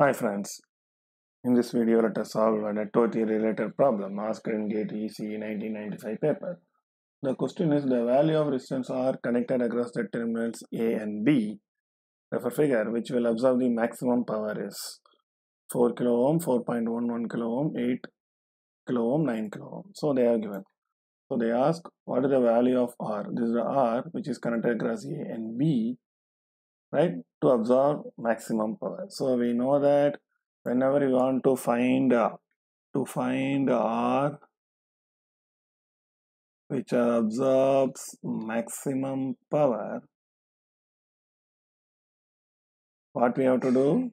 Hi friends, in this video let us solve a network theory related problem asked in GATE EC 1995 paper. The question is the value of resistance R connected across the terminals A and B, refer figure, which will absorb the maximum power is 4 kilo ohm, 4.11 kilo ohm, 8 kilo ohm, 9 kilo ohm. So they are given. So they ask what is the value of R? This is the R which is connected across A and B, right, to absorb maximum power. So we know that whenever you want to find uh, to find R which absorbs maximum power, what we have to do?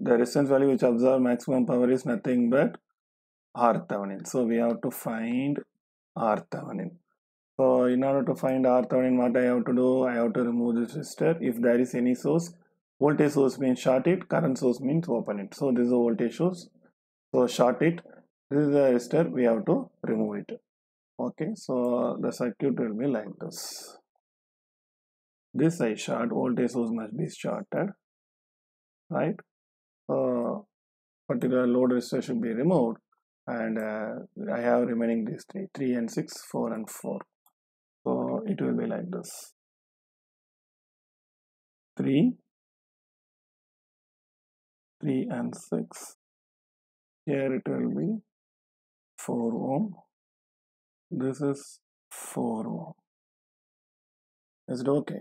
The resistance value which absorbs maximum power is nothing but R Thevenin. So we have to find R Thevenin. So in order to find R Thevenin, what I have to do? I have to remove this resistor. If there is any source, voltage source means short it, current source means open it. So this is a voltage source. So short it. This is the resistor. We have to remove it. Okay. So the circuit will be like this. This I short voltage source must be shorted, right? So particular load resistor should be removed and uh, I have remaining these three 3 and 6 4 and 4 it will be like this. 3 3 and 6 here it will be 4 ohm. This is 4 ohm. Is it okay?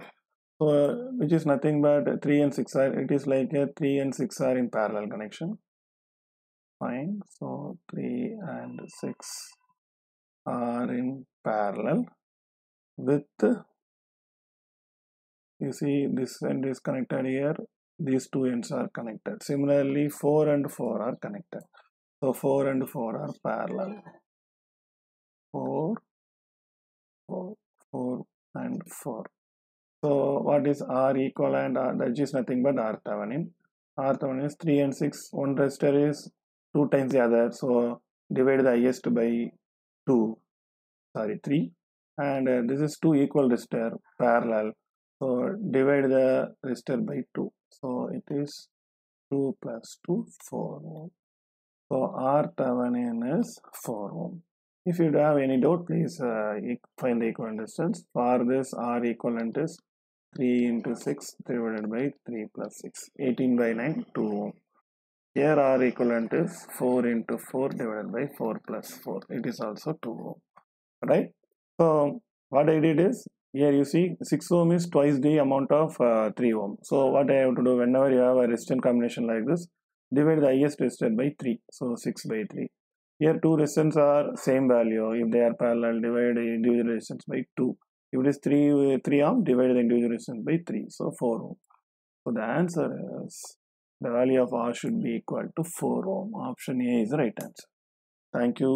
So uh, which is nothing but 3 and 6 are it is like a 3 and 6 are in parallel connection. Fine. So 3 and 6 are in parallel with you see this end is connected here. These two ends are connected. Similarly 4 and 4 are connected. So 4 and 4 are parallel. 4 4 4 and 4 so what is r equivalent r? That is nothing but r thevenin. R thevenin is 3 and 6 one resistor is 2 times the other. So divide the highest by 2 sorry 3 and uh, this is two equal resistor parallel. So divide the resistor by 2 so it is 2 plus 2 4 ohm. So r thevenin is 4 ohm. If you have any doubt please uh, find the equivalent resistance for this r equivalent is 3 into 6 divided by 3 plus 6 18 by 9 2 ohm. Here r equivalent is 4 into 4 divided by 4 plus 4 it is also 2 ohm. Right so what i did is here you see 6 ohm is twice the amount of uh, 3 ohm. So what i have to do whenever you have a resistance combination like this divide the highest resistor by 3 so 6 by 3 here two resistance are same value. If they are parallel divide individual resistance by 2 if it is 3 3 ohm divide the individual resistance by 3 so 4 ohm. So the answer is the value of R should be equal to 4 ohm. Option A is the right answer. Thank you.